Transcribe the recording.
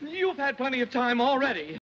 You've had plenty of time already.